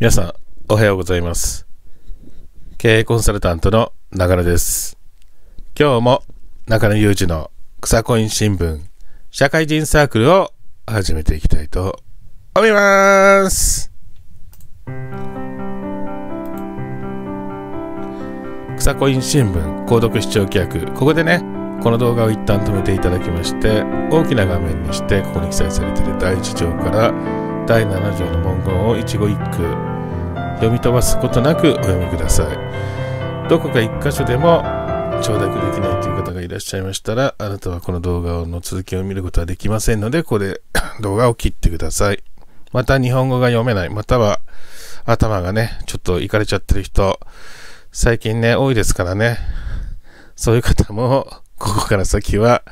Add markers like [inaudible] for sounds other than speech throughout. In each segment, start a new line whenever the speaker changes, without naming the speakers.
皆さん、おはようございます。経営コンサルタントの中野です。今日も中野裕二の草コイン新聞社会人サークルを始めていきたいと思います。草コイン新聞購読視聴規約ここでねこの動画を一旦止めていただきまして大きな画面にしてここに記載されている第1条から第7条の文言を一語一句読み飛ばすことなくお読みください。どこか一箇所でも承諾できないという方がいらっしゃいましたらあなたはこの動画の続きを見ることはできませんのでここで [coughs] 動画を切ってください。また日本語が読めない。または頭がねちょっといかれちゃってる人最近ね多いですからね。そういう方もここから先は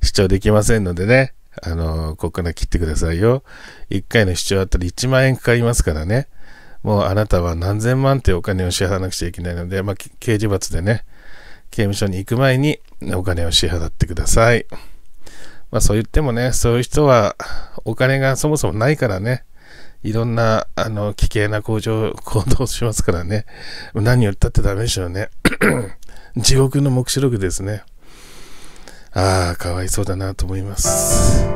視聴できませんのでね。あのここから切ってくださいよ1回の視聴あたり1万円かかりますからねもうあなたは何千万ってお金を支払わなくちゃいけないので、まあ、刑事罰でね刑務所に行く前にお金を支払ってください。まあそう言ってもね、そういう人はお金がそもそもないからね、いろんなあの危険な行動行動しますからね、何を言ったってダメでしょうね。地獄の目視録ですね。ああ、かわいそうだなと思います。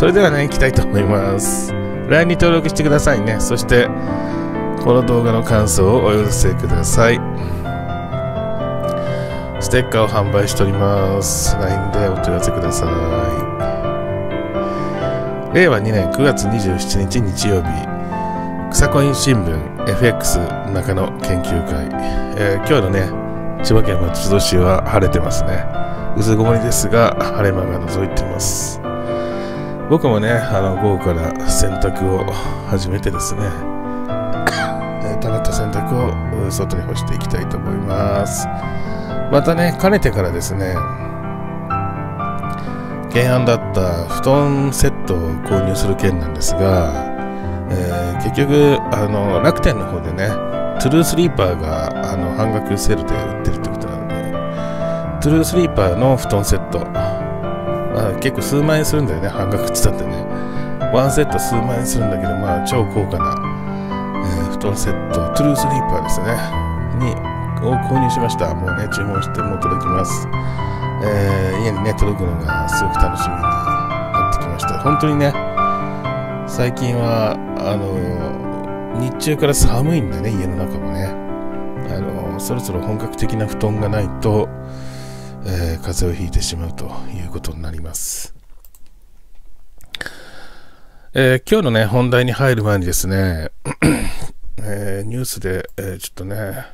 それではね、行きたいと思います。LINE に登録してくださいね。そして、この動画の感想をお寄せください。ステッカーを販売しております。LINE でお問い合わせください。令和2年9月27日日曜日、草コイン新聞 FX 中野研究会。えー今日のね、千葉県松戸市は晴れてますね。薄曇りですが、晴れ間が覗いてます。僕もね、あの午後から洗濯を始めてですね、[laughs] えー溜まった洗濯をうん外に干していきたいと思います。またね、かねてからですね、原案だった布団セットを購入する件なんですが、えー結局あの楽天の方でねトゥルースリーパーがあの半額セールで売ってるってことなのでトゥルースリーパーの布団セット、まあ、結構数万円するんだよね半額って言ったってね。ワンセット数万円するんだけどまあ超高価な、えー布団セットトゥルースリーパーですね。にを購入しました。もうね注文してもう届きます、えー家にね届くのがすごく楽しみになってきました。本当にね最近はあの日中から寒いんでね家の中もね。あのそろそろ本格的な布団がないと、えー風邪をひいてしまうということになります、えー今日のね本題に入る前にですね、[coughs] えーニュースで、えーちょっとね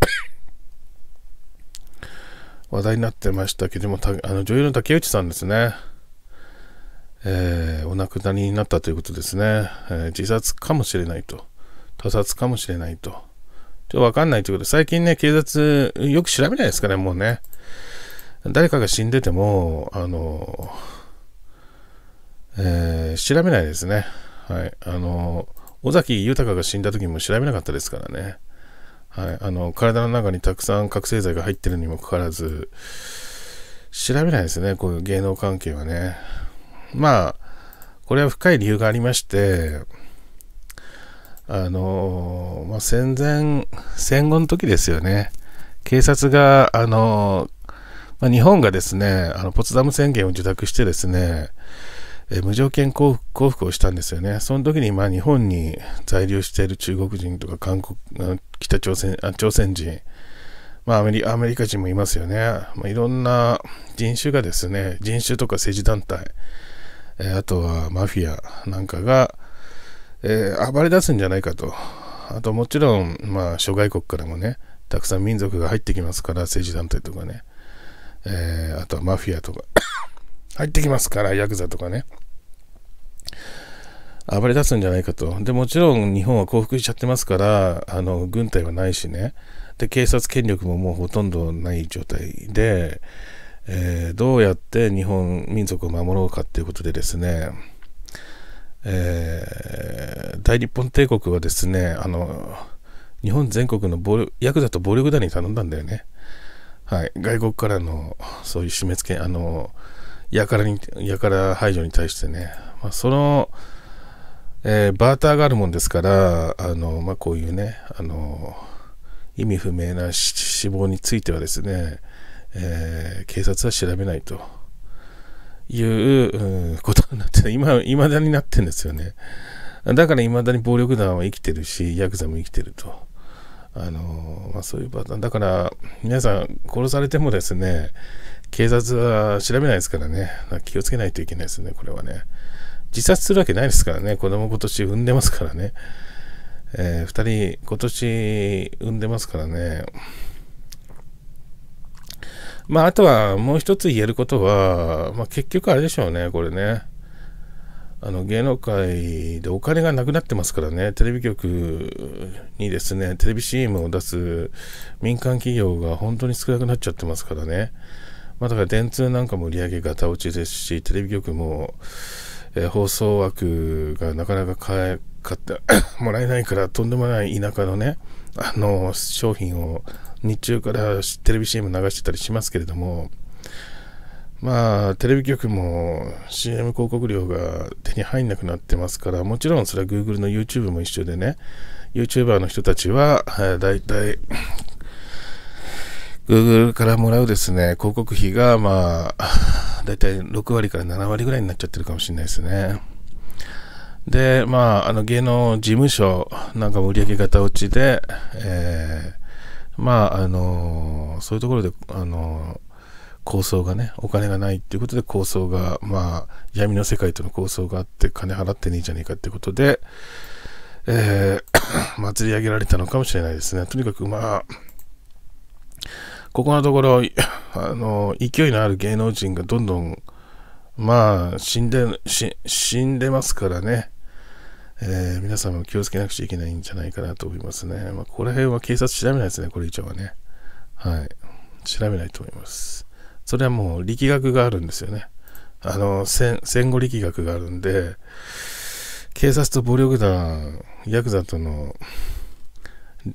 [coughs] 話題になってましたけどもたあの女優の竹内さんですね。えーお亡くなりになったということですね、えー自殺かもしれないと、他殺かもしれないと、ちょっとわかんないということで、最近ね、警察、よく調べないですかね、もうね。誰かが死んでても、あの、えー調べないですね。はい。あの、尾崎豊が死んだ時も調べなかったですからね。はい。あの、体の中にたくさん覚醒剤が入ってるにもかかわらず、調べないですね、こういう芸能関係はね。まあ、これは深い理由がありまして、あのまあ、戦前、戦後の時ですよね。警察が、あのまあ、日本がですね、あのポツダム宣言を受諾してですね、え無条件降伏をしたんですよね。その時に、まあ、日本に在留している中国人とか韓国、北朝鮮、あ朝鮮人、まあアメリ、アメリカ人もいますよね。まあ、いろんな人種がですね、人種とか政治団体、えあとはマフィアなんかが、えー暴れ出すんじゃないかと。あともちろん、まあ、諸外国からもね、たくさん民族が入ってきますから、政治団体とかね、えーあとはマフィアとか、[coughs] 入ってきますから、ヤクザとかね、暴れ出すんじゃないかと。で、もちろん日本は降伏しちゃってますから、あの、軍隊はないしね、で、警察権力ももうほとんどない状態で、えーどうやって日本民族を守ろうかっていうことでですね、えー大日本帝国はですね、あの、日本全国の暴力ヤクザと暴力団に頼んだんだよね。はい。外国からの、そういう締め付け、あの、やからに、やから排除に対してね、まあ、その、えー、バーターがあるもんですから、あの、まあ、こういうね、あの、意味不明な死亡についてはですね、えー、警察は調べないという、ことになって、今、未だになってるんですよね。だから未だに暴力団は生きてるし、ヤクザも生きてると。あのまあ、そういうパターン。だから、皆さん殺されてもですね、警察は調べないですからね。気をつけないといけないですね、これはね。自殺するわけないですからね。子供今年産んでますからね。えー、2人今年産んでますからね。まあ、あとはもう一つ言えることは、まあ、結局あれでしょうね、これね。あの芸能界でお金がなくなってますからね、テレビ局にですね、テレビ CM を出す民間企業が本当に少なくなっちゃってますからね。まあ、だから電通なんかも売り上げがた落ちですし、テレビ局も、えー、放送枠がなかなか買え、買って [coughs] もらえないからとんでもない田舎のね、あの、商品を日中からテレビ CM 流してたりしますけれども、まあ、テレビ局も CM 広告料が手に入んなくなってますから、もちろんそれは Google の YouTube も一緒でね、YouTuber の人たちは、だいたい Google からもらうですね、広告費が、まあ、だいたい6割から7割ぐらいになっちゃってるかもしれないですね。で、まあ、あの芸能事務所なんかも売上型落ちで、えー、まあ、あのそういうところで、あの構想がね、お金がないっていうことで構想が、まあ、闇の世界との構想があって、金払ってねえじゃねえかってことで、えー、[coughs] 祭り上げられたのかもしれないですね。とにかくまあ、ここのところ、[coughs] あの、勢いのある芸能人がどんどん、まあ、死んで、死んでますからね。えー、皆さんも気をつけなくちゃいけないんじゃないかなと思いますね。まあ、ここら辺は警察調べないですね、これ以上はね。はい。調べないと思います。それはもう力学があるんですよね。あの、戦戦後力学があるんで、警察と暴力団、ヤクザとの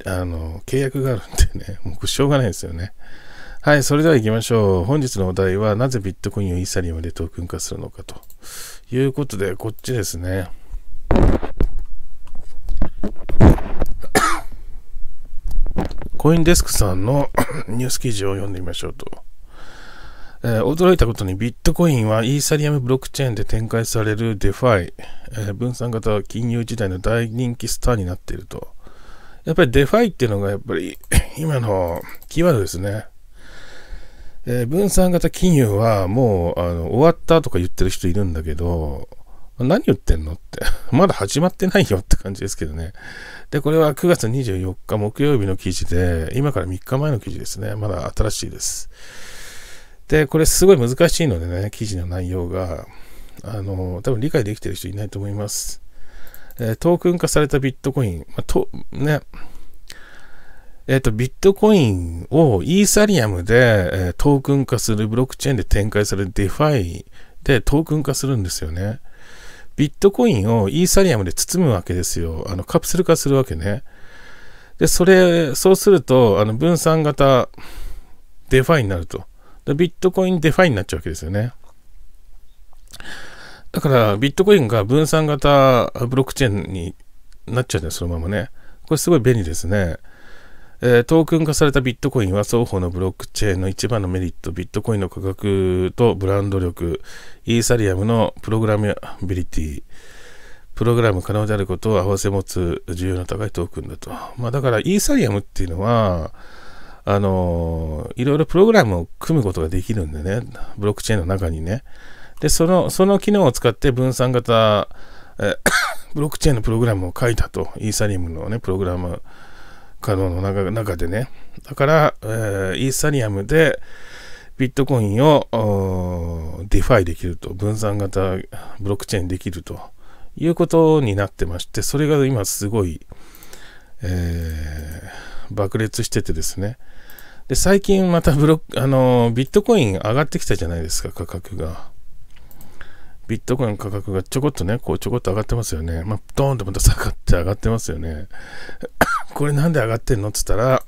あの、契約があるんでね、もうしょうがないですよね。はい、それでは行きましょう。本日のお題は、なぜビットコインをイーサリアムでトークン化するのかということで、こっちですね。コインデスクさんの [coughs] ニュース記事を読んでみましょうと。えー、驚いたことにビットコインはイーサリアムブロックチェーンで展開される DeFi、えー、分散型金融時代の大人気スターになっていると。やっぱり DeFi っていうのがやっぱり [coughs] 今のキーワードですね。えー、分散型金融はもうあの終わったとか言ってる人いるんだけど、何言ってんのって。[laughs] まだ始まってないよって感じですけどね。で、これは9月24日木曜日の記事で、今から3日前の記事ですね。まだ新しいです。で、これすごい難しいのでね、記事の内容が、あの、多分理解できてる人いないと思います。えー、トークン化されたビットコイン、まあ、と、ね、えっ、ー、と、ビットコインをイーサリアムで、えー、トークン化するブロックチェーンで展開される DeFi でトークン化するんですよね。ビットコインをイーサリアムで包むわけですよ。あの、カプセル化するわけね。で、それ、そうすると、あの、分散型 DeFi になると。でビットコイン DeFi になっちゃうわけですよね。だから、ビットコインが分散型ブロックチェーンになっちゃうんだよ、そのままね。これすごい便利ですね。えー、トークン化されたビットコインは双方のブロックチェーンの一番のメリット、ビットコインの価格とブランド力、イーサリアムのプログラムビリティ、プログラム可能であることを合わせ持つ重要な高いトークンだと。まあだからイーサリアムっていうのは、あのー、いろいろプログラムを組むことができるんでね、ブロックチェーンの中にね。で、その、その機能を使って分散型、え [coughs] ブロックチェーンのプログラムを書いたと。イーサリアムのね、プログラム可能の中中でね。だから、えー、イーサリアムでビットコインを DeFi できると。分散型ブロックチェーンできるということになってまして、それが今すごい、えー、爆裂しててですね。で、最近またブロック、あのビットコイン上がってきたじゃないですか、価格が。ビットコイン価格がちょこっとね、こうちょこっと上がってますよね。まあ、ドーンとまた下がって上がってますよね。[coughs] これなんで上がってんのって言ったら、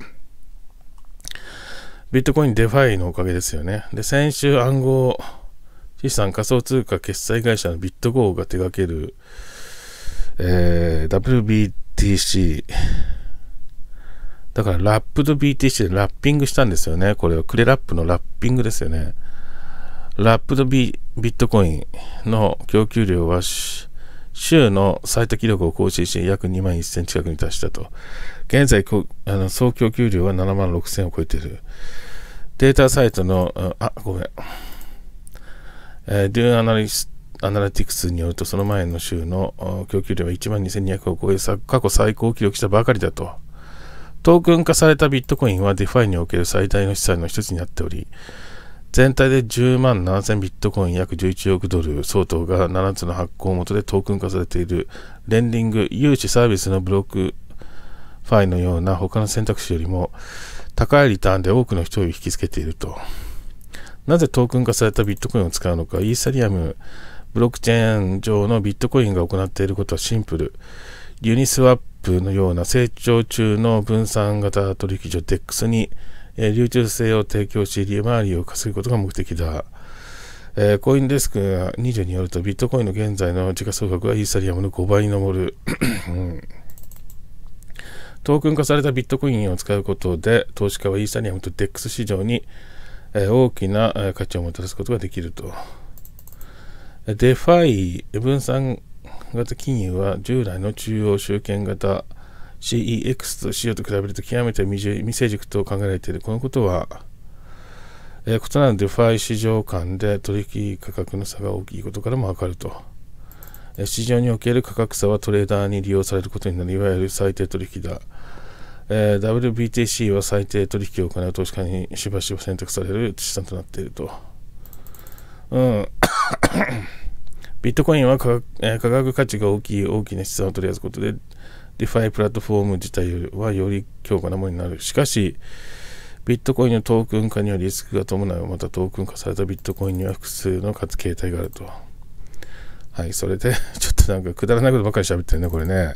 ビットコイン DeFi のおかげですよね。で、先週暗号資産仮想通貨決済会社のビットゴーが手掛ける、えー、WBTC、だからラップと BTC でラッピングしたんですよね。これはクレラップのラッピングですよね。ラップとビットコインの供給量は週の最多記録を更新し約2万1000近くに達したと。現在、あの総供給量は7万6000を超えている。データサイトの、あ、ごめん。えー、デューアナリスアナリティクスによると、その前の週の供給量は1万2200を超え、過去最高を記録したばかりだと。トークン化されたビットコインは DeFi における最大の資産の一つになっており、全体で10万7000ビットコイン約11億ドル相当が7つの発行元でトークン化されているレンディング、融資サービスの BlockFi のような他の選択肢よりも高いリターンで多くの人を引きつけていると。なぜトークン化されたビットコインを使うのか、イーサリアム、ブロックチェーン上のビットコインが行っていることはシンプル。ユニスワップのような成長中の分散型取引所 DEX に、え流通性を提供し、利回りを稼ぐことが目的だ。えー、コインデスクが20によると、ビットコインの現在の時価総額はイーサリアムの5倍に上る。トークン化されたビットコインを使うことで、投資家はイーサリアムと DEX 市場に、え大きな価値をもたらすことができると。 DeFi 分散型金融は従来の中央集権型 CEX と CO と比べると極めて未成熟と考えられている。このことは、えー、異なる DeFi 市場間で取引価格の差が大きいことからもわかると。えー、市場における価格差はトレーダーに利用されることになる、いわゆる裁定取引だ。えー、WBTC は裁定取引を行う投資家にしばしば選択される資産となっていると。うん。[coughs] ビットコインは価格,、えー、価格価値が大きい大きな資産を取り扱うことで、 DeFi プラットフォーム自体はより強固なものになる。しかし、ビットコインのトークン化にはリスクが伴う。またトークン化されたビットコインには複数の活形態があると。はい、それで、[laughs] ちょっとなんかくだらないことばっかり喋ってるね、これね。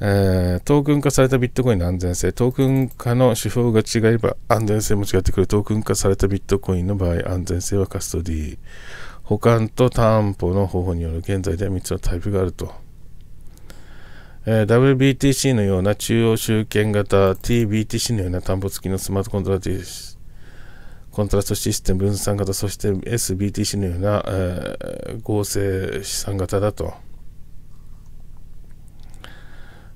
えー、トークン化されたビットコインの安全性、トークン化の手法が違えば安全性も違ってくる。トークン化されたビットコインの場合、安全性はカストディ。保管と担保の方法による現在では3つのタイプがあると。えー、WBTC のような中央集権型 TBTC のような担保付きのスマートコントラコントラストシステム分散型、そして SBTC のような、えー、合成資産型だと。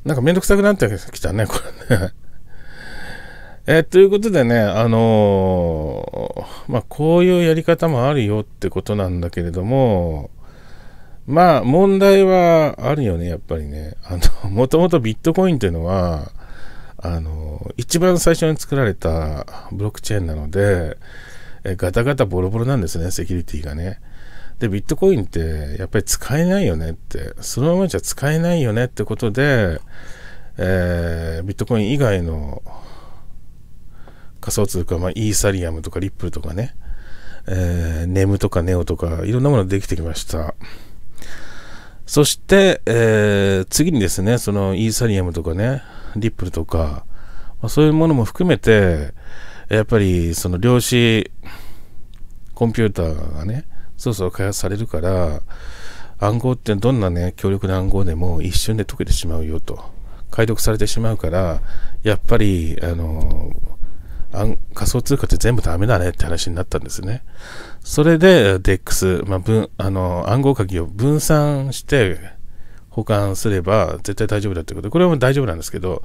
なんかめんどくさくなってきたね、これね。[laughs] えー、ということでね、あのー、まあ、こういうやり方もあるよってことなんだけれども、まあ、問題はあるよね、やっぱりね。あの、[laughs] もともとビットコインというのは、あの、一番最初に作られたブロックチェーンなので、えガタガタボロボロなんですね、セキュリティがね。で、ビットコインってやっぱり使えないよねって、そのままじゃ使えないよねってことで、えー、ビットコイン以外の仮想通貨、まあ、イーサリアムとかリップルとかね、えー、ネムとかネオとかいろんなものできてきました。そして、えー、次にですね、そのイーサリアムとかね、リップルとか、まあ、そういうものも含めて、やっぱりその量子コンピューターがね、そろそろ開発されるから、暗号ってどんなね、強力な暗号でも一瞬で解けてしまうよと。解読されてしまうから、やっぱり、あの、仮想通貨って全部ダメだねって話になったんですね。それで DEX、まあ、分あの暗号鍵を分散して保管すれば絶対大丈夫だってことで、これは大丈夫なんですけど、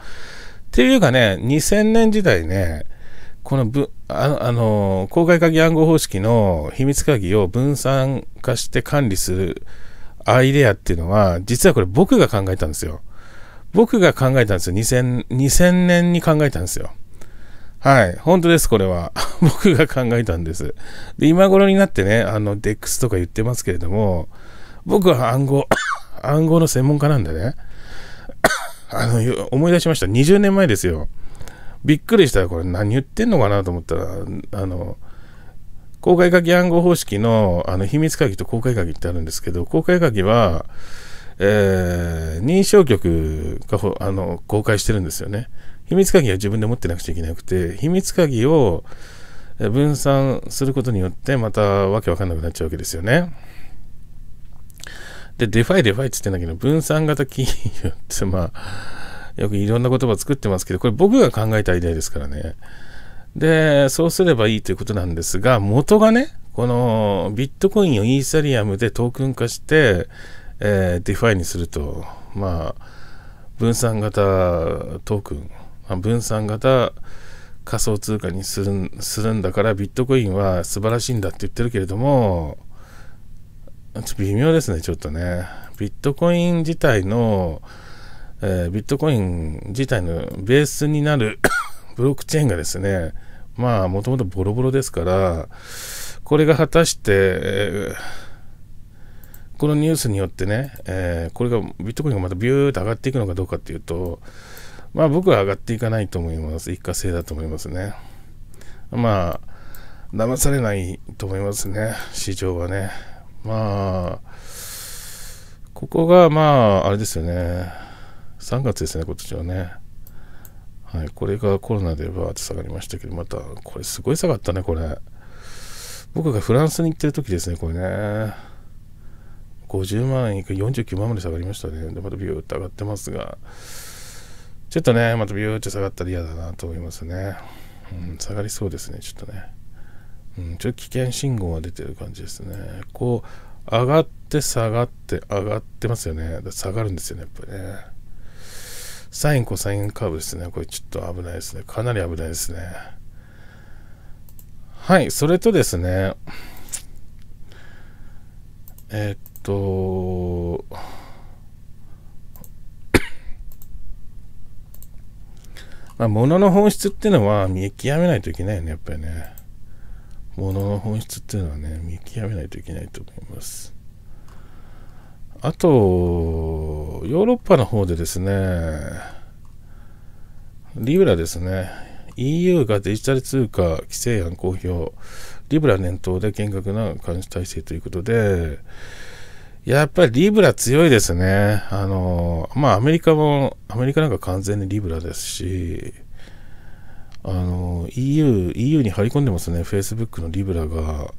っていうかね、2000年時代ね、このぶああの公開鍵暗号方式の秘密鍵を分散化して管理するアイデアっていうのは、実はこれ僕が考えたんですよ。僕が考えたんですよ。2000, 2000年に考えたんですよ。はい。本当です、これは。[laughs] 僕が考えたんです。で、今頃になってね、あの、DEX とか言ってますけれども、僕は暗号、[coughs] 暗号の専門家なんでね、[coughs] あの、思い出しました。20年前ですよ。びっくりしたよ。これ何言ってんのかなと思ったら、あの、公開鍵暗号方式のあの秘密鍵と公開鍵ってあるんですけど、公開鍵は、えー、認証局があの公開してるんですよね。秘密鍵は自分で持ってなくちゃいけなくて、秘密鍵を分散することによって、またわけわかんなくなっちゃうわけですよね。で、デファイデファイって言ってんだけど、分散型金融ってまあ、よくいろんな言葉作ってますけど、これ僕が考えたアイデアですからね。で、そうすればいいということなんですが、元がね、このビットコインをイーサリアムでトークン化して、えー、 DeFi にすると、まあ、分散型トークン、まあ、分散型仮想通貨にするんだからビットコインは素晴らしいんだって言ってるけれども、微妙ですね、ちょっとね。ビットコイン自体の、えー、ビットコイン自体のベースになる [coughs] ブロックチェーンがですね、まあ、もともとボロボロですから、これが果たして、えー、このニュースによってね、えー、これがビットコインがまたビューッと上がっていくのかどうかっていうと、まあ僕は上がっていかないと思います。一過性だと思いますね。まあ、騙されないと思いますね、市場はね。まあ、ここがまあ、あれですよね。3月ですね、今年はね。はい、これがコロナでバーって下がりましたけど、また、これすごい下がったね、これ。僕がフランスに行ってる時ですね、これね。50万いく49万まで下がりましたね。で、またビューって上がってますが、ちょっとね、またビューって下がったら嫌だなと思いますね。うん、下がりそうですね、ちょっとね。うん、ちょっと危険信号が出てる感じですね。こう、上がって下がって上がってますよね。下がるんですよね、やっぱりね。サイン、コサインカーブですね。これちょっと危ないですね。かなり危ないですね。はい、それとですね、えー、っと、まあ、物の本質っていうのは見極めないといけないよね、やっぱりね。物の本質っていうのはね、見極めないといけないと思います。あと、ヨーロッパの方でですね、リブラですね、EU がデジタル通貨規制案公表、リブラ念頭で厳格な監視体制ということで、やっぱりリブラ強いですね。あの、まあアメリカも、アメリカなんか完全にリブラですし、あの EU, EU に張り込んでますね、Facebook のリブラが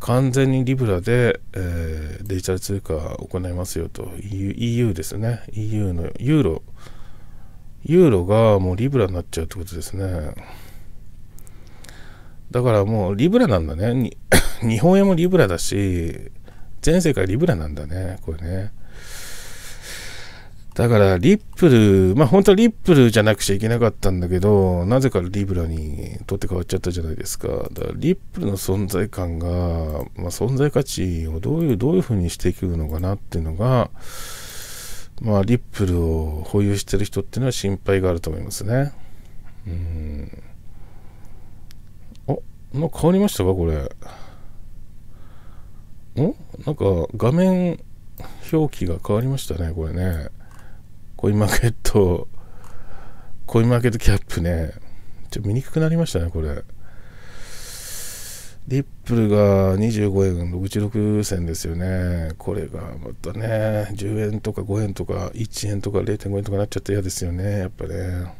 完全にリブラで、えー、デジタル通貨を行いますよと EU, EU ですね、EU のユーロ、ユーロがもうリブラになっちゃうってことですね。だからもうリブラなんだね。[coughs] 日本円もリブラだし、全世界リブラなんだね、これね。だから、リップル、まあ本当はリップルじゃなくちゃいけなかったんだけど、なぜかリブラに取って変わっちゃったじゃないですか。だからリップルの存在感が、まあ、存在価値をどういう、どういうふうにしていくのかなっていうのが、まあリップルを保有してる人っていうのは心配があると思いますね。うん。お、な変わりましたかこれ。おなんか画面表記が変わりましたね、これね。コインマーケット、コインマーケットキャップね、ちょっと見にくくなりましたね、これ。リップルが25円66銭ですよね。これがまたね、10円とか5円とか1円とか0.5円とかなっちゃって嫌ですよね、やっぱね。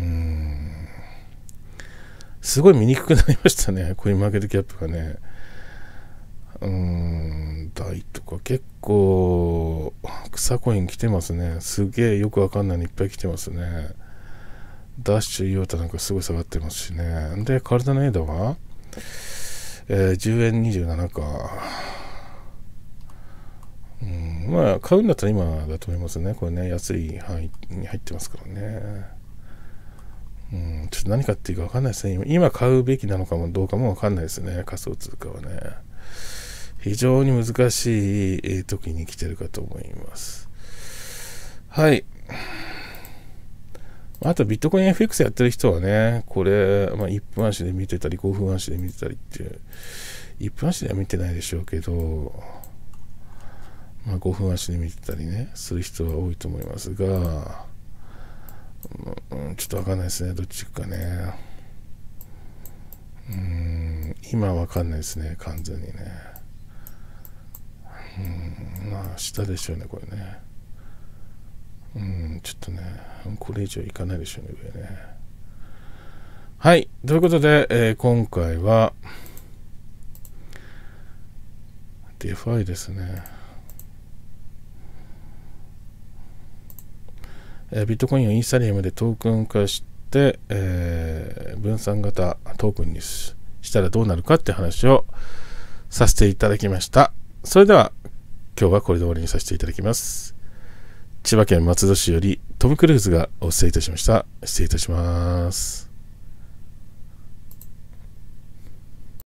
うん。すごい見にくくなりましたね、コインマーケットキャップがね。台とか結構草コイン来てますね。すげえよくわかんないのいっぱい来てますね。ダッシュイオタなんかすごい下がってますしね。で、体の枝は、えー、10円27か。うん、まあ、買うんだったら今だと思いますね。これね、安い範囲に入ってますからね。うん、ちょっと何かっていうか分かんないですね。今買うべきなのかもどうかも分かんないですね。仮想通貨はね。非常に難しい時に来てるかと思います。はい。あとビットコイン FX やってる人はね、これ、まあ、1分足で見てたり、5分足で見てたりっていう、1分足では見てないでしょうけど、まあ、5分足で見てたりね、する人は多いと思いますが、うん、ちょっとわかんないですね、どっち行くかね。うん、今わかんないですね、完全にね。うん。まあ下でしょうねこれね。うんちょっとねこれ以上いかないでしょうね上ね。はいということで、えー、今回は DeFi ですね。え、ビットコインをインスタリアムでトークン化して、えー、分散型トークンにしたらどうなるかって話をさせていただきました。それでは今日はこれで終わりにさせていただきます。千葉県松戸市よりトム・クルーズがお伝えいたしました。失礼いたします。